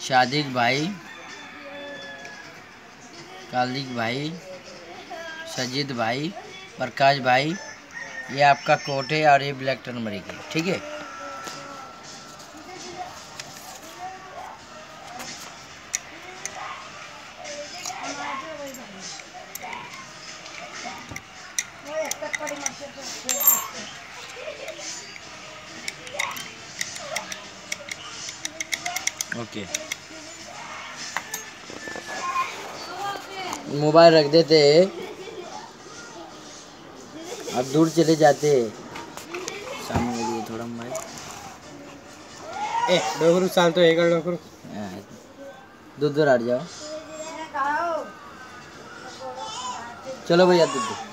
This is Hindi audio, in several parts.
शादिक भाई, कालिक भाई सजीद भाई, प्रकाश भाई, ये आपका कोट है और ये ब्लैक टर्मरिक है ठीक है? ओके। मोबाइल रख देते। अब दूर चले जाते। सामने लिए थोड़ा मोबाइल। ए डोगरू चाल तो एक डोगरू। हाँ, दूर दूर हट जाओ चलो भैया दूर दूर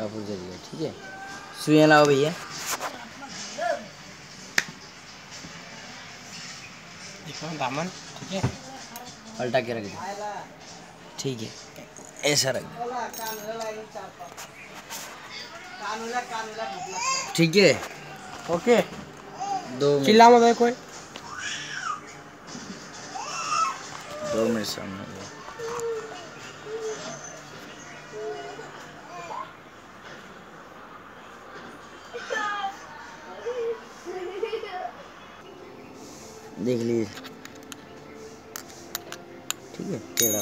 कापूर ज़रिए ठीक है? सुइयाँ लाओ भैया। दामन ठीक है? पलटा के रख दो। ठीक है ऐसा रख दो। ठीक है? ओके। दो चिल्ला मत कोई। दो मिनट सामने देख लीजिए ठीक है टेढ़ा।